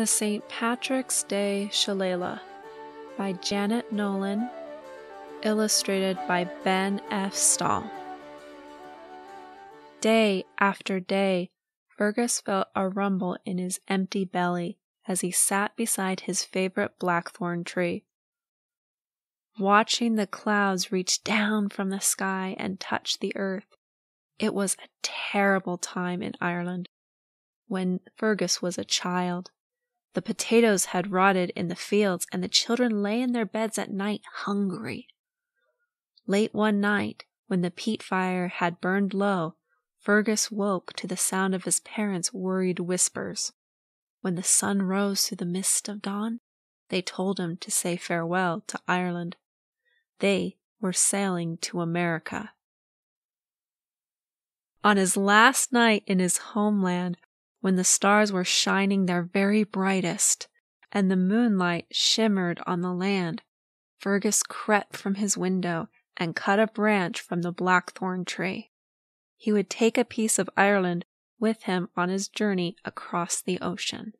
The St. Patrick's Day Shillelagh by Janet Nolan, illustrated by Ben F. Stahl. Day after day, Fergus felt a rumble in his empty belly as he sat beside his favorite blackthorn tree. Watching the clouds reach down from the sky and touch the earth, it was a terrible time in Ireland when Fergus was a child. The potatoes had rotted in the fields, and the children lay in their beds at night hungry. Late one night, when the peat fire had burned low, Fergus woke to the sound of his parents' worried whispers. When the sun rose through the mist of dawn, they told him to say farewell to Ireland. They were sailing to America. On his last night in his homeland, when the stars were shining their very brightest, and the moonlight shimmered on the land, Fergus crept from his window and cut a branch from the blackthorn tree. He would take a piece of Ireland with him on his journey across the ocean.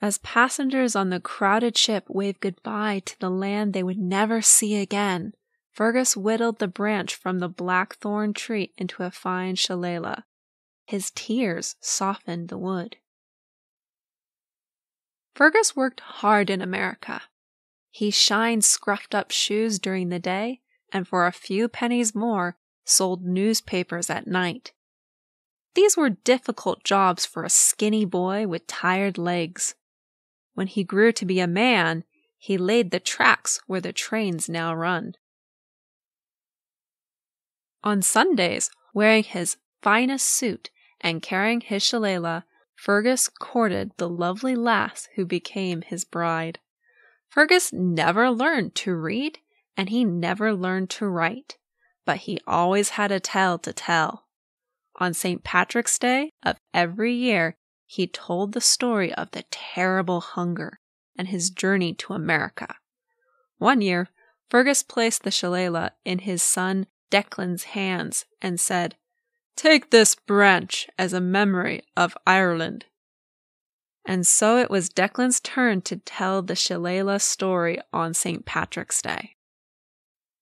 As passengers on the crowded ship waved goodbye to the land they would never see again, Fergus whittled the branch from the blackthorn tree into a fine shillelagh. His tears softened the wood. Fergus worked hard in America. He shined scruffed up shoes during the day, and for a few pennies more, sold newspapers at night. These were difficult jobs for a skinny boy with tired legs. When he grew to be a man, he laid the tracks where the trains now run. On Sundays, wearing his finest suit and carrying his shillelagh, Fergus courted the lovely lass who became his bride. Fergus never learned to read, and he never learned to write, but he always had a tale to tell. On St. Patrick's Day of every year, he told the story of the terrible hunger and his journey to America. One year, Fergus placed the shillelagh in his son Declan's hands and said, Take this branch as a memory of Ireland. And so it was Declan's turn to tell the shillelagh story on St. Patrick's Day.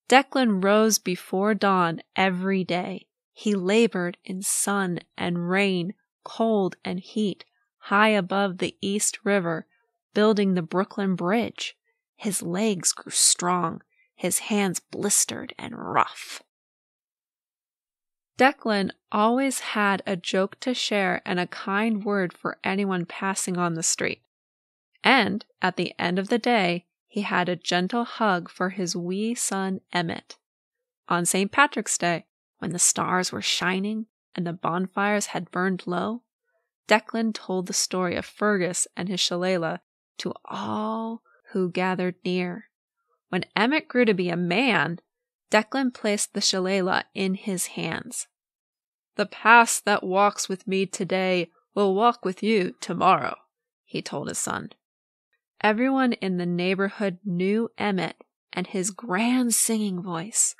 Declan rose before dawn every day. He labored in sun and rain, cold and heat, high above the East River, building the Brooklyn Bridge. His legs grew strong, his hands blistered and rough. Declan always had a joke to share and a kind word for anyone passing on the street. And at the end of the day, he had a gentle hug for his wee son Emmet. On St. Patrick's Day, when the stars were shining and the bonfires had burned low, Declan told the story of Fergus and his shillelagh to all who gathered near. When Emmet grew to be a man, Declan placed the shillelagh in his hands. The past that walks with me today will walk with you tomorrow, he told his son. Everyone in the neighborhood knew Emmet and his grand singing voice.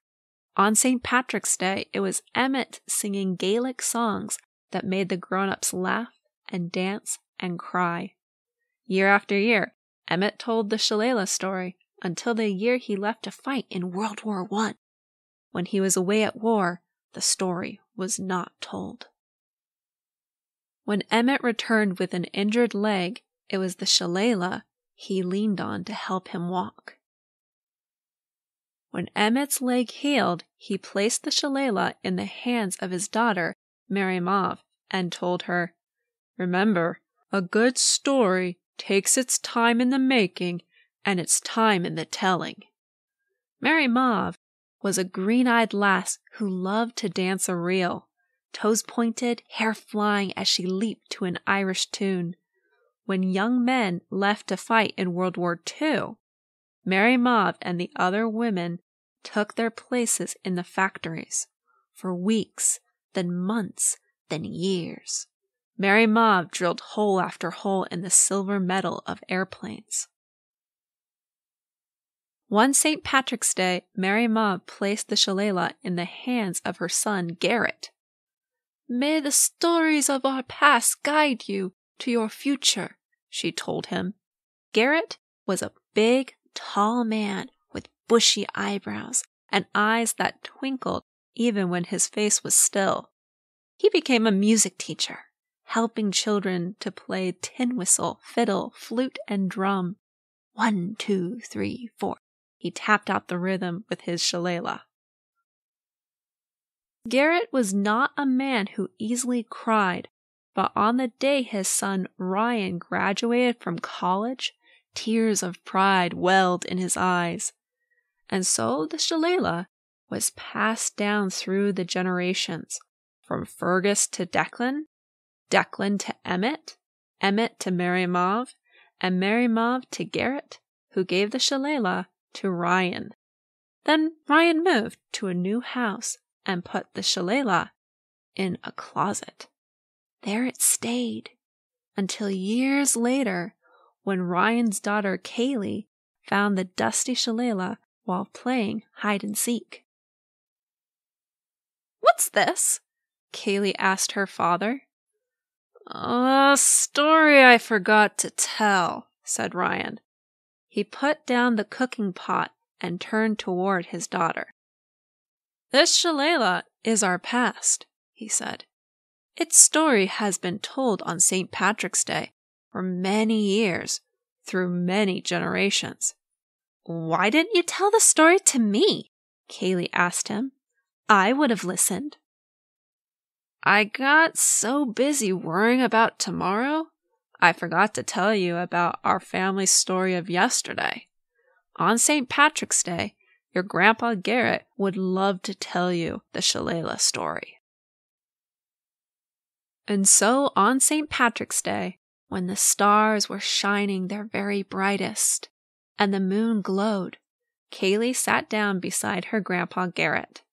On St. Patrick's Day, it was Emmet singing Gaelic songs that made the grown ups laugh and dance and cry. Year after year, Emmet told the shillelagh story until the year he left to fight in World War I. When he was away at war, the story was not told. When Emmet returned with an injured leg, it was the shillelagh he leaned on to help him walk. When Emmet's leg healed, he placed the shillelagh in the hands of his daughter, Mary Mauve, and told her, Remember, a good story takes its time in the making and its time in the telling. Mary Mauve was a green eyed lass who loved to dance a reel, toes pointed, hair flying as she leaped to an Irish tune. When young men left to fight in World War II, Mary Mauve and the other women took their places in the factories for weeks, then months, then years. Mary Mauve drilled hole after hole in the silver metal of airplanes. One St. Patrick's Day, Mary Mauve placed the shillelagh in the hands of her son Garrett. May the stories of our past guide you to your future, she told him. Garrett was a big, tall man with bushy eyebrows and eyes that twinkled even when his face was still. He became a music teacher, helping children to play tin whistle, fiddle, flute, and drum. One, two, three, four. He tapped out the rhythm with his shillelagh. Garrett was not a man who easily cried, but on the day his son Ryan graduated from college, tears of pride welled in his eyes. And so the shillelagh was passed down through the generations, from Fergus to Declan, Declan to Emmet, Emmet to Mauve, and Mauve to Garrett, who gave the shillelagh to Ryan. Then Ryan moved to a new house and put the shillelagh in a closet. There it stayed until years later when Ryan's daughter Kaylee found the dusty shillelagh while playing hide and seek. What's this? Kaylee asked her father. A story I forgot to tell, said Ryan. He put down the cooking pot and turned toward his daughter. This shillelagh is our past, he said. Its story has been told on St. Patrick's Day for many years, through many generations. Why didn't you tell the story to me? Kaylee asked him. I would have listened. I got so busy worrying about tomorrow, I forgot to tell you about our family story of yesterday. On St. Patrick's Day, your grandpa Garrett would love to tell you the shillelagh story. And so on St. Patrick's Day, when the stars were shining their very brightest and the moon glowed, Kaylee sat down beside her grandpa Garrett.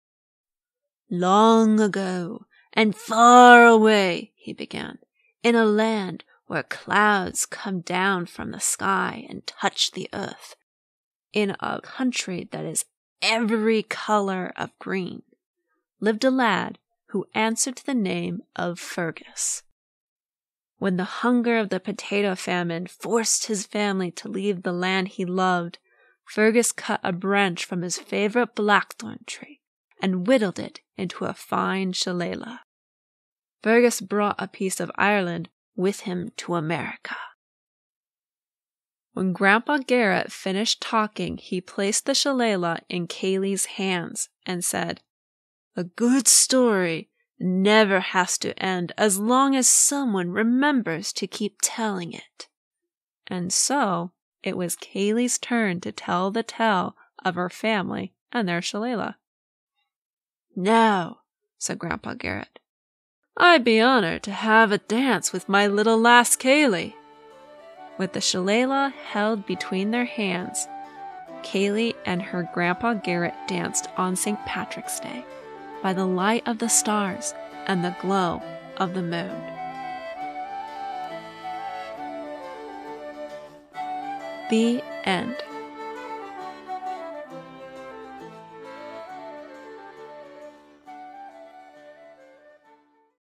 Long ago, and far away, he began, in a land where clouds come down from the sky and touch the earth, in a country that is every color of green, lived a lad who answered to the name of Fergus. When the hunger of the potato famine forced his family to leave the land he loved, Fergus cut a branch from his favorite blackthorn tree and whittled it into a fine shillelagh. Fergus brought a piece of Ireland with him to America. When Grandpa Garrett finished talking, he placed the shillelagh in Kaylee's hands and said, A good story never has to end as long as someone remembers to keep telling it. And so it was Kaylee's turn to tell the tale of her family and their shillelagh. Now, said Grandpa Garrett, I'd be honored to have a dance with my little lass Kaylee. With the shillelagh held between their hands, Kaylee and her Grandpa Garrett danced on St. Patrick's Day by the light of the stars and the glow of the moon. The end.